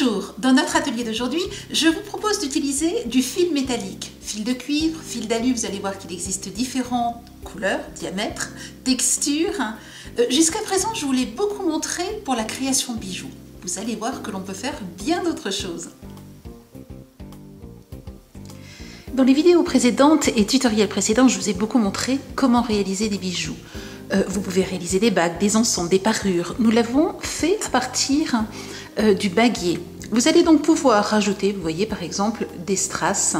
Bonjour, dans notre atelier d'aujourd'hui, je vous propose d'utiliser du fil métallique. Fil de cuivre, fil d'alu, vous allez voir qu'il existe différentes couleurs, diamètres, textures. Euh, jusqu'à présent, je vous l'ai beaucoup montré pour la création de bijoux. Vous allez voir que l'on peut faire bien d'autres choses. Dans les vidéos précédentes et tutoriels précédents, je vous ai beaucoup montré comment réaliser des bijoux. Euh, vous pouvez réaliser des bagues, des ensembles, des parures. Nous l'avons fait à partir euh, du baguier. Vous allez donc pouvoir rajouter, vous voyez par exemple, des strass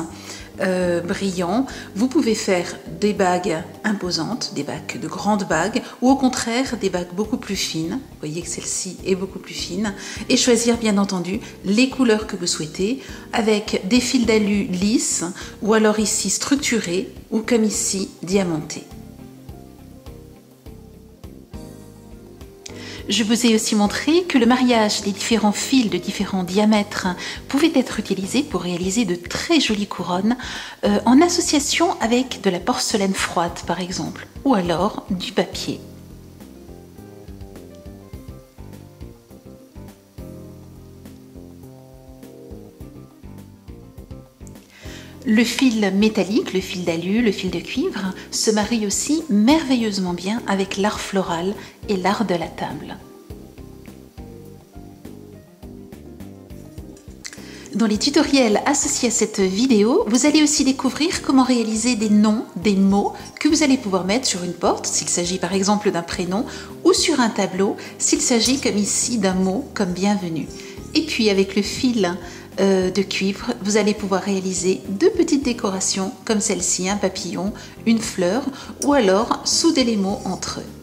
euh, brillants. Vous pouvez faire des bagues imposantes, des bagues de grandes bagues, ou au contraire des bagues beaucoup plus fines. Vous voyez que celle-ci est beaucoup plus fine. Et choisir bien entendu les couleurs que vous souhaitez, avec des fils d'alu lisses, ou alors ici structurés, ou comme ici diamantés. Je vous ai aussi montré que le mariage des différents fils de différents diamètres pouvait être utilisé pour réaliser de très jolies couronnes euh, en association avec de la porcelaine froide par exemple, ou alors du papier. Le fil métallique, le fil d'alu, le fil de cuivre se marient aussi merveilleusement bien avec l'art floral et l'art de la table. Dans les tutoriels associés à cette vidéo, vous allez aussi découvrir comment réaliser des noms, des mots que vous allez pouvoir mettre sur une porte s'il s'agit par exemple d'un prénom ou sur un tableau s'il s'agit comme ici d'un mot comme bienvenue. Et puis avec le fil euh, de cuivre, vous allez pouvoir réaliser deux petites décorations comme celle-ci, un papillon, une fleur ou alors souder les mots entre eux.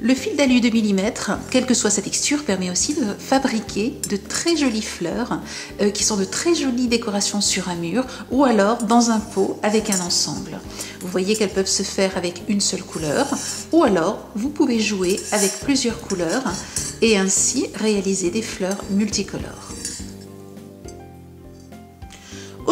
Le fil d'alu de millimètre, quelle que soit sa texture, permet aussi de fabriquer de très jolies fleurs euh, qui sont de très jolies décorations sur un mur ou alors dans un pot avec un ensemble. Vous voyez qu'elles peuvent se faire avec une seule couleur ou alors vous pouvez jouer avec plusieurs couleurs et ainsi réaliser des fleurs multicolores.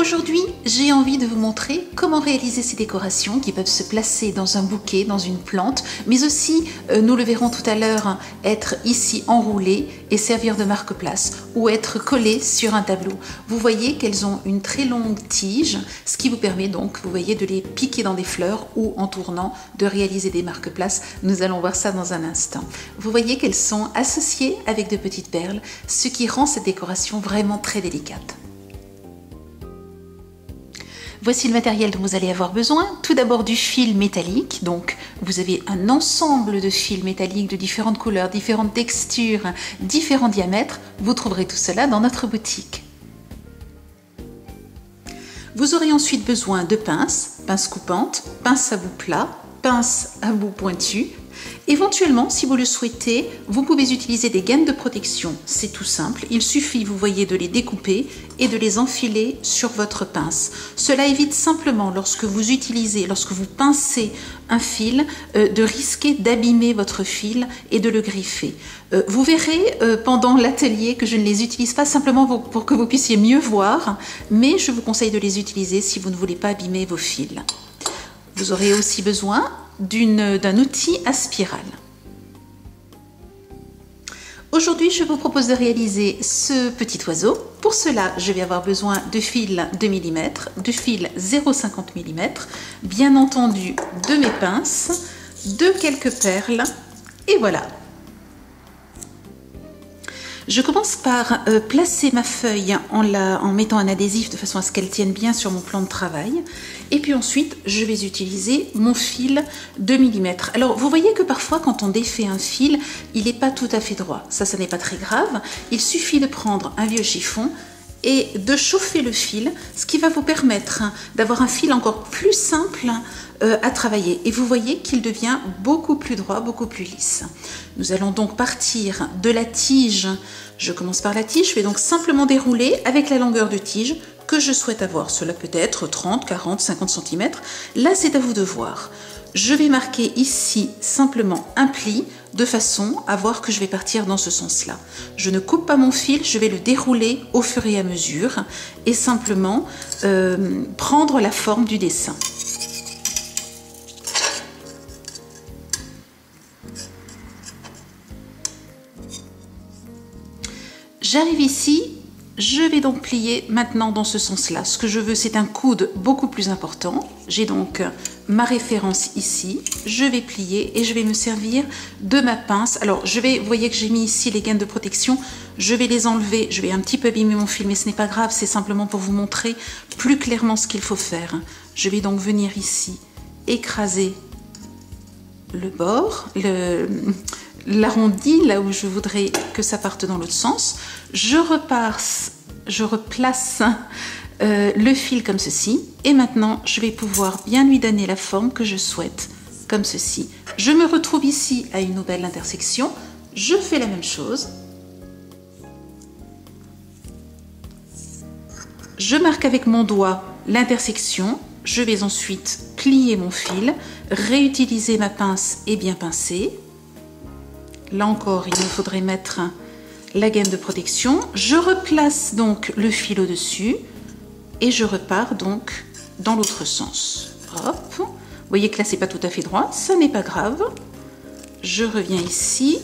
Aujourd'hui, j'ai envie de vous montrer comment réaliser ces décorations qui peuvent se placer dans un bouquet, dans une plante, mais aussi, euh, nous le verrons tout à l'heure, être ici enroulées et servir de marque-place ou être collées sur un tableau. Vous voyez qu'elles ont une très longue tige, ce qui vous permet donc, vous voyez, de les piquer dans des fleurs ou en tournant, de réaliser des marque-places. Nous allons voir ça dans un instant. Vous voyez qu'elles sont associées avec de petites perles, ce qui rend cette décoration vraiment très délicate. Voici le matériel dont vous allez avoir besoin. Tout d'abord du fil métallique. Donc vous avez un ensemble de fils métalliques de différentes couleurs, différentes textures, différents diamètres. Vous trouverez tout cela dans notre boutique. Vous aurez ensuite besoin de pinces, pinces coupantes, pinces à bout plat, pinces à bout pointu, Éventuellement, si vous le souhaitez, vous pouvez utiliser des gaines de protection. C'est tout simple. Il suffit, vous voyez, de les découper et de les enfiler sur votre pince. Cela évite simplement, lorsque vous utilisez, lorsque vous pincez un fil, euh, de risquer d'abîmer votre fil et de le griffer. Euh, vous verrez euh, pendant l'atelier que je ne les utilise pas simplement pour que vous puissiez mieux voir, mais je vous conseille de les utiliser si vous ne voulez pas abîmer vos fils. Vous aurez aussi besoin d'un outil à spirale. Aujourd'hui, je vous propose de réaliser ce petit oiseau. Pour cela, je vais avoir besoin de fil de mm, de fil 0,50 mm, bien entendu de mes pinces, de quelques perles, et voilà, je commence par euh, placer ma feuille en, la, en mettant un adhésif de façon à ce qu'elle tienne bien sur mon plan de travail. Et puis ensuite, je vais utiliser mon fil de millimètres. Alors, vous voyez que parfois, quand on défait un fil, il n'est pas tout à fait droit. Ça, ça n'est pas très grave. Il suffit de prendre un vieux chiffon, et de chauffer le fil, ce qui va vous permettre d'avoir un fil encore plus simple euh, à travailler. Et vous voyez qu'il devient beaucoup plus droit, beaucoup plus lisse. Nous allons donc partir de la tige. Je commence par la tige, je vais donc simplement dérouler avec la longueur de tige que je souhaite avoir. Cela peut être 30, 40, 50 cm. Là, c'est à vous de voir. Je vais marquer ici simplement un pli de façon à voir que je vais partir dans ce sens-là. Je ne coupe pas mon fil, je vais le dérouler au fur et à mesure et simplement euh, prendre la forme du dessin. J'arrive ici, je vais donc plier maintenant dans ce sens-là. Ce que je veux, c'est un coude beaucoup plus important. J'ai donc ma référence ici. Je vais plier et je vais me servir de ma pince. Alors, je vais, vous voyez que j'ai mis ici les gaines de protection. Je vais les enlever. Je vais un petit peu abîmer mon fil, mais ce n'est pas grave. C'est simplement pour vous montrer plus clairement ce qu'il faut faire. Je vais donc venir ici écraser le bord, l'arrondi là où je voudrais que ça parte dans l'autre sens. Je repasse, je replace euh, le fil comme ceci. Et maintenant, je vais pouvoir bien lui donner la forme que je souhaite, comme ceci. Je me retrouve ici à une nouvelle intersection. Je fais la même chose. Je marque avec mon doigt l'intersection. Je vais ensuite plier mon fil, réutiliser ma pince et bien pincer. Là encore, il me faudrait mettre la gaine de protection. Je replace donc le fil au-dessus et je repars donc dans l'autre sens. Hop. Vous voyez que là, c'est pas tout à fait droit. Ça n'est pas grave. Je reviens ici.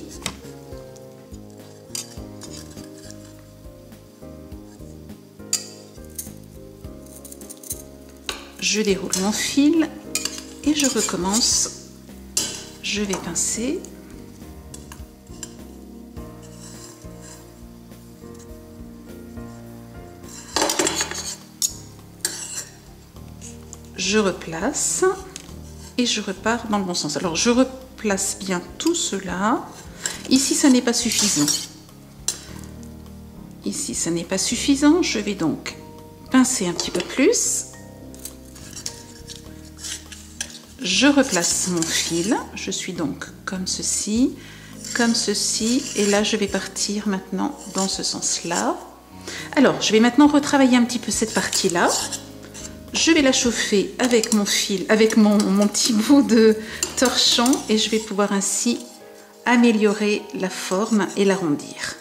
Je déroule mon fil et je recommence. Je vais pincer. Je replace et je repars dans le bon sens. Alors je replace bien tout cela. Ici, ça n'est pas suffisant. Ici, ça n'est pas suffisant. Je vais donc pincer un petit peu plus. Je replace mon fil. Je suis donc comme ceci, comme ceci. Et là, je vais partir maintenant dans ce sens-là. Alors, je vais maintenant retravailler un petit peu cette partie-là. Je vais la chauffer avec mon fil, avec mon, petit bout de torchon et je vais pouvoir ainsi améliorer la forme et l'arrondir.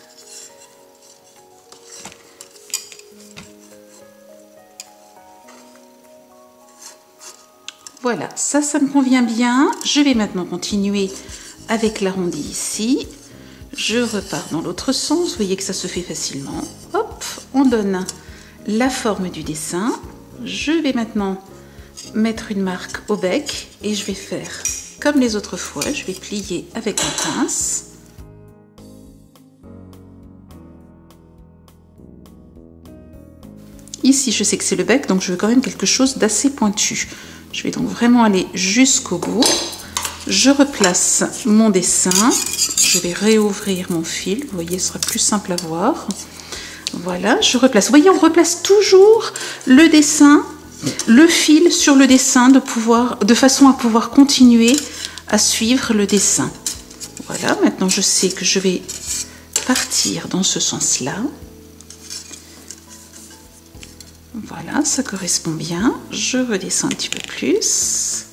Voilà, ça, ça me convient bien. Je vais maintenant continuer avec l'arrondi ici. Je repars dans l'autre sens. Vous voyez que ça se fait facilement. Hop, on donne la forme du dessin. Je vais maintenant mettre une marque au bec et je vais faire comme les autres fois, je vais plier avec une pince. Ici, je sais que c'est le bec, donc je veux quand même quelque chose d'assez pointu. Je vais donc vraiment aller jusqu'au bout. Je replace mon dessin. Je vais réouvrir mon fil. Vous voyez, ce sera plus simple à voir. Voilà, je replace. Vous voyez, on replace toujours le dessin, le fil sur le dessin de, de façon à pouvoir continuer à suivre le dessin. Voilà, maintenant je sais que je vais partir dans ce sens-là. Voilà, ça correspond bien. Je redescends un petit peu plus.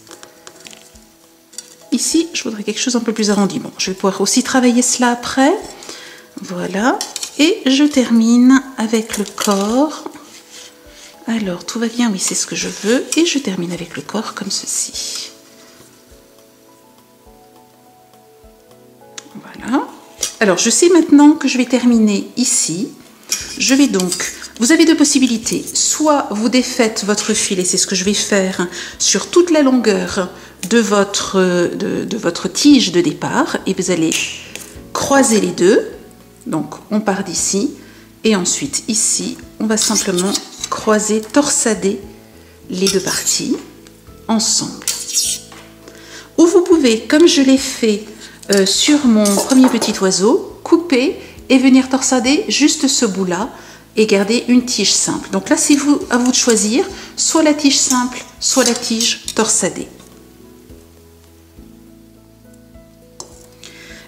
Ici, je voudrais quelque chose un peu plus arrondi. Bon, je vais pouvoir aussi travailler cela après. Voilà, et je termine avec le corps. Alors, tout va bien, oui, c'est ce que je veux. Et je termine avec le corps comme ceci. Voilà. Alors, je sais maintenant que je vais terminer ici. Je vais donc... Vous avez deux possibilités. Soit vous défaites votre fil, et c'est ce que je vais faire sur toute la longueur de votre, de votre tige de départ. Et vous allez croiser les deux donc on part d'ici et ensuite ici, on va simplement croiser, torsader les deux parties ensemble. Ou vous pouvez, comme je l'ai fait euh, sur mon premier petit oiseau, couper et venir torsader juste ce bout-là et garder une tige simple. Donc là, c'est à vous de choisir soit la tige simple, soit la tige torsadée.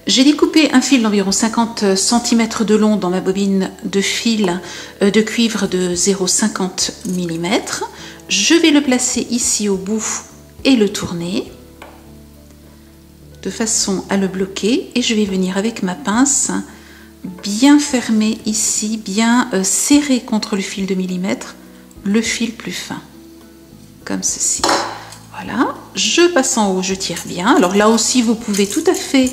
J'ai découpé un fil d'environ 50 cm de long dans ma bobine de fil euh, de cuivre de 0,50 mm. Je vais le placer ici au bout et le tourner de façon à le bloquer et je vais venir avec ma pince bien fermer ici, bien euh, serrer contre le fil de millimètre le fil plus fin comme ceci. Voilà, je passe en haut, je tire bien. Alors là aussi, vous pouvez tout à fait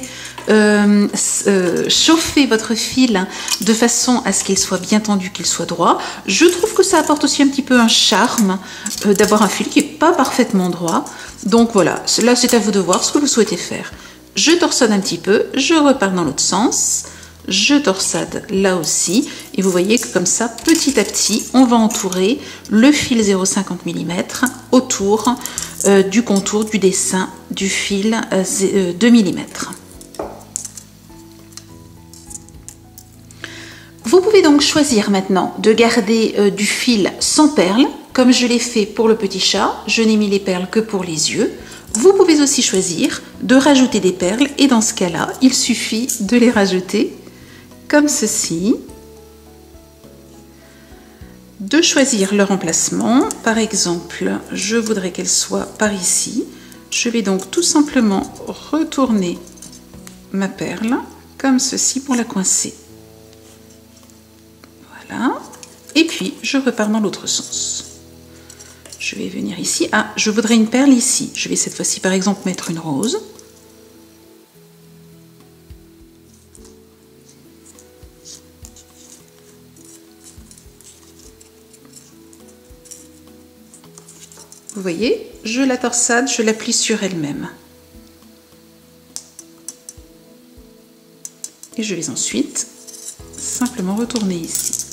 euh, euh, chauffer votre fil de façon à ce qu'il soit bien tendu, qu'il soit droit. Je trouve que ça apporte aussi un petit peu un charme d'avoir un fil qui n'est pas parfaitement droit. Donc voilà, là c'est à vous de voir ce que vous souhaitez faire. Je torsonne un petit peu, je repars dans l'autre sens je torsade là aussi et vous voyez que comme ça petit à petit on va entourer le fil 0,50 mm autour euh, du contour du dessin du fil 2 euh, mm. Vous pouvez donc choisir maintenant de garder euh, du fil sans perles comme je l'ai fait pour le petit chat, je n'ai mis les perles que pour les yeux. Vous pouvez aussi choisir de rajouter des perles et dans ce cas-là, il suffit de les rajouter comme ceci, de choisir leur emplacement. Par exemple, je voudrais qu'elle soit par ici. Je vais donc tout simplement retourner ma perle comme ceci pour la coincer. Je repars dans l'autre sens. Je vais venir ici. Ah, je voudrais une perle ici. Je vais cette fois-ci, par exemple, mettre une rose. Vous voyez, je la torsade, je l'appuie sur elle-même. Et je vais ensuite simplement retourner ici.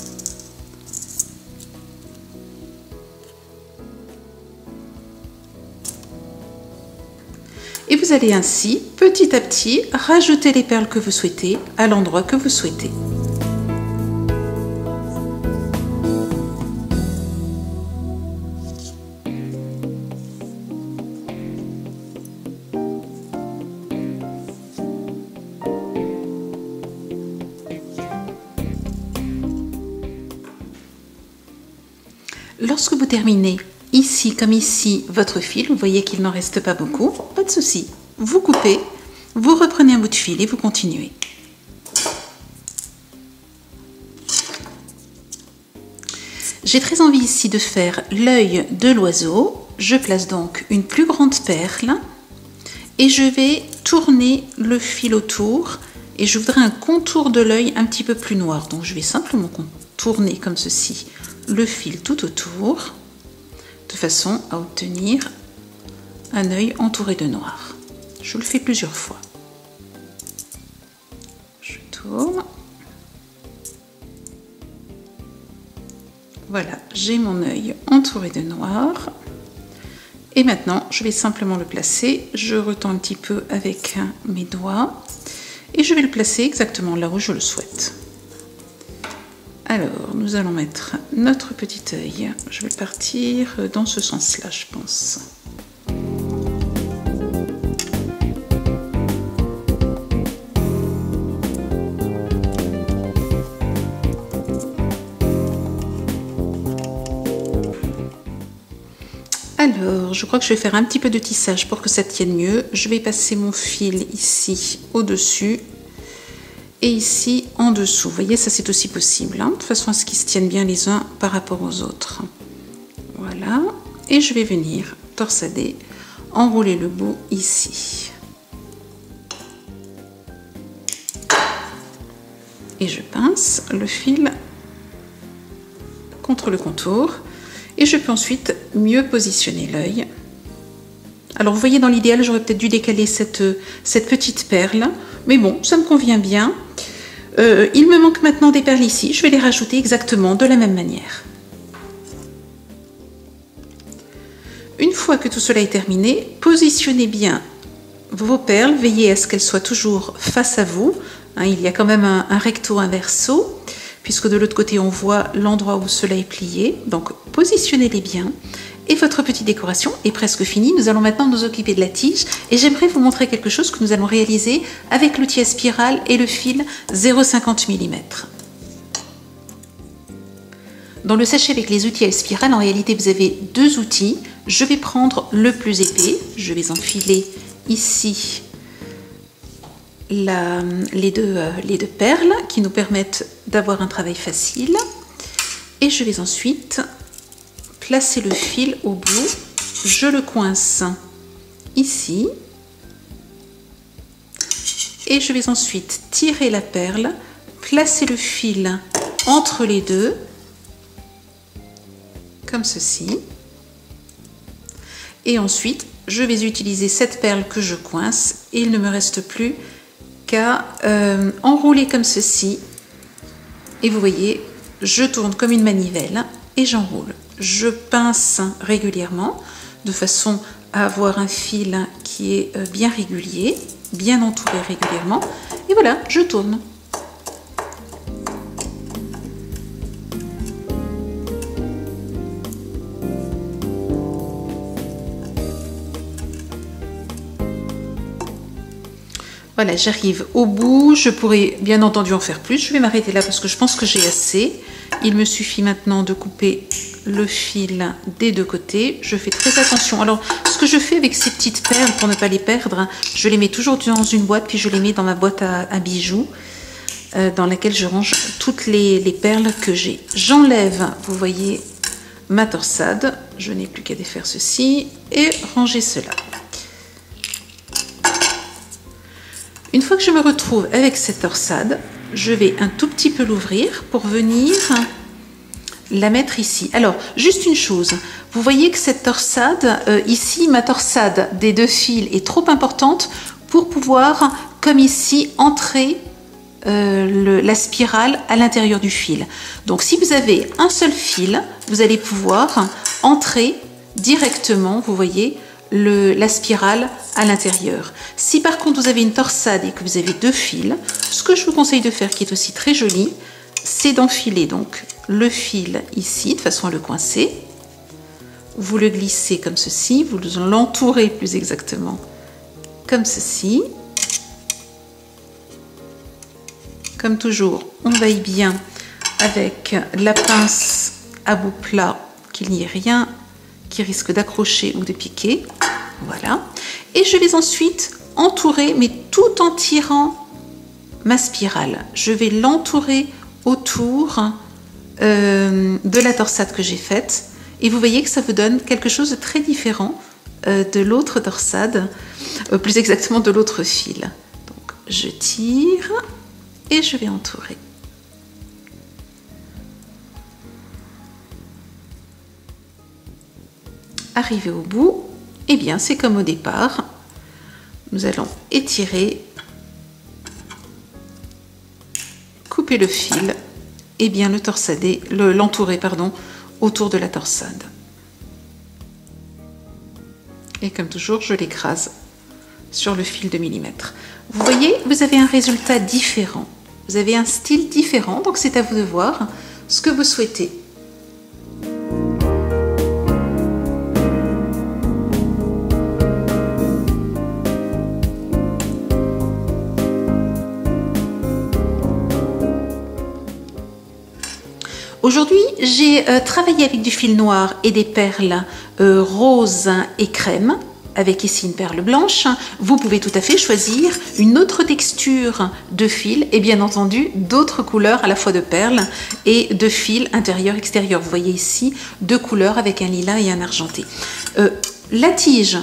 Et vous allez ainsi, petit à petit, rajouter les perles que vous souhaitez à l'endroit que vous souhaitez. Lorsque vous terminez comme ici votre fil, vous voyez qu'il n'en reste pas beaucoup, pas de souci. Vous coupez, vous reprenez un bout de fil et vous continuez. J'ai très envie ici de faire l'œil de l'oiseau. Je place donc une plus grande perle et je vais tourner le fil autour et je voudrais un contour de l'œil un petit peu plus noir. Donc je vais simplement tourner comme ceci le fil tout autour façon à obtenir un œil entouré de noir. Je le fais plusieurs fois. Je tourne. Voilà, j'ai mon œil entouré de noir. Et maintenant, je vais simplement le placer. Je retends un petit peu avec mes doigts et je vais le placer exactement là où je le souhaite. Alors, nous allons mettre notre petit œil. Je vais partir dans ce sens-là, je pense. Alors, je crois que je vais faire un petit peu de tissage pour que ça tienne mieux. Je vais passer mon fil ici au-dessus et ici en dessous. Voyez, ça c'est aussi possible, hein, de façon à ce qu'ils se tiennent bien les uns par rapport aux autres. Voilà, et je vais venir torsader, enrouler le bout ici. Et je pince le fil contre le contour et je peux ensuite mieux positionner l'œil. Alors vous voyez dans l'idéal j'aurais peut-être dû décaler cette petite perle mais bon ça me convient bien euh, il me manque maintenant des perles ici. Je vais les rajouter exactement de la même manière. Une fois que tout cela est terminé, positionnez bien vos perles. Veillez à ce qu'elles soient toujours face à vous. Hein, il y a quand même un, un recto inverso, puisque de l'autre côté, on voit l'endroit où cela est plié. Donc, positionnez-les bien. Et votre petite décoration est presque finie. Nous allons maintenant nous occuper de la tige et j'aimerais vous montrer quelque chose que nous allons réaliser avec l'outil à spirale et le fil 0,50 mm. Dans le sachet avec les outils à spirale, en réalité, vous avez deux outils. Je vais prendre le plus épais. Je vais enfiler ici les, deux, euh, les deux perles qui nous permettent d'avoir un travail facile. Et je vais ensuite placer le fil au bout, je le coince ici Et je vais ensuite tirer la perle, placer le fil entre les deux, comme ceci. Et ensuite, je vais utiliser cette perle que je coince et il ne me reste plus qu'à euh, enrouler comme ceci. Et vous voyez, je tourne comme une manivelle et j'enroule. Je pince régulièrement de façon à avoir un fil qui est euh, bien régulier, bien entouré régulièrement. Et voilà, je tourne. Voilà, j'arrive au bout. Je pourrais bien entendu en faire plus. Je vais m'arrêter là parce que je pense que j'ai assez. Il me suffit maintenant de couper le fil des deux côtés. Je fais très attention. Alors, ce que je fais avec ces petites perles, pour ne pas les perdre, je les mets toujours dans une boîte, puis je les mets dans ma boîte à, bijoux, euh, dans laquelle je range toutes les perles que j'ai. J'enlève, vous voyez, ma torsade. Je n'ai plus qu'à défaire ceci et ranger cela. Une fois que je me retrouve avec cette torsade, je vais un tout petit peu l'ouvrir pour venir la mettre ici. Alors, juste une chose, vous voyez que cette torsade, euh, ici, ma torsade des deux fils est trop importante pour pouvoir, comme ici, entrer euh, la spirale à l'intérieur du fil. Donc, si vous avez un seul fil, vous allez pouvoir entrer directement, vous voyez, la spirale à l'intérieur. Si par contre vous avez une torsade et que vous avez deux fils, ce que je vous conseille de faire qui est aussi très joli, c'est d'enfiler donc le fil ici de façon à le coincer. Vous le glissez comme ceci, vous l'entourez plus exactement comme ceci. Comme toujours, on veille bien avec la pince à bout plat qu'il n'y ait rien qui risque d'accrocher ou de piquer. Voilà. Et je vais ensuite entourer, mais tout en tirant ma spirale. Je vais l'entourer autour euh, de la torsade que j'ai faite. Et vous voyez que ça vous donne quelque chose de très différent euh, de l'autre torsade, euh, plus exactement de l'autre fil. Donc je tire et je vais entourer. Arrivé au bout, eh bien c'est comme au départ. Nous allons étirer, le fil et bien le torsader, l'entourer pardon, autour de la torsade. Et comme toujours, je l'écrase sur le fil de millimètre. Vous voyez, vous avez un résultat différent. Vous avez un style différent, donc c'est à vous de voir ce que vous souhaitez. Aujourd'hui, j'ai euh, travaillé avec du fil noir et des perles euh, roses et crème, avec ici une perle blanche. Vous pouvez tout à fait choisir une autre texture de fil et bien entendu d'autres couleurs à la fois de perles et de fil intérieur-extérieur. Vous voyez ici deux couleurs avec un lilas et un argenté. Euh, la tige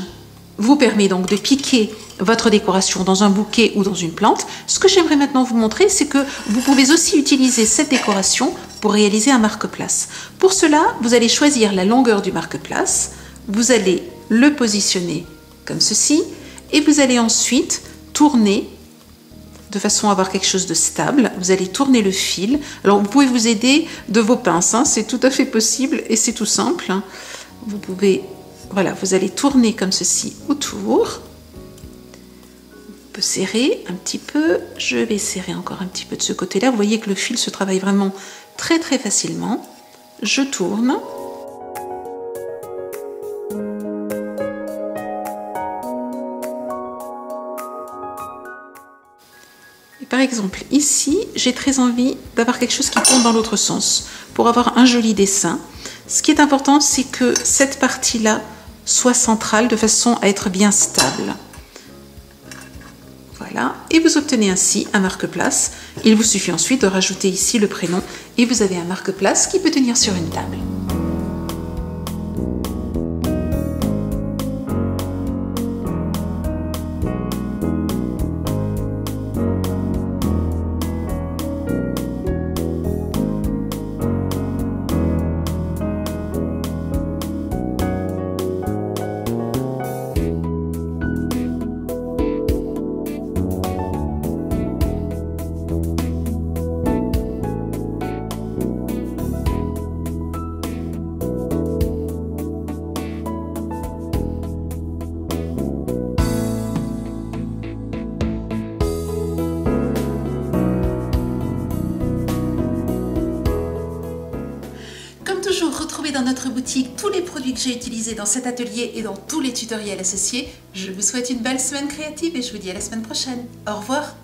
vous permet donc de piquer votre décoration dans un bouquet ou dans une plante. Ce que j'aimerais maintenant vous montrer, c'est que vous pouvez aussi utiliser cette décoration pour réaliser un marque-place. Pour cela, vous allez choisir la longueur du marque-place, vous allez le positionner comme ceci, et vous allez ensuite tourner de façon à avoir quelque chose de stable. Vous allez tourner le fil. Alors, vous pouvez vous aider de vos pinces, hein. c'est tout à fait possible et c'est tout simple. Hein. Vous pouvez, voilà, vous allez tourner comme ceci autour serrer un petit peu. Je vais serrer encore un petit peu de ce côté-là. Vous voyez que le fil se travaille vraiment très très facilement. Je tourne. Par exemple, ici, j'ai très envie d'avoir quelque chose qui tourne dans l'autre sens pour avoir un joli dessin. Ce qui est important, c'est que cette partie-là soit centrale de façon à être bien stable et vous obtenez ainsi un marque-place. Il vous suffit ensuite de rajouter ici le prénom et vous avez un marque-place qui peut tenir sur une table. J'ai utilisés dans cet atelier et dans tous les tutoriels associés. Je vous souhaite une belle semaine créative et je vous dis à la semaine prochaine. Au revoir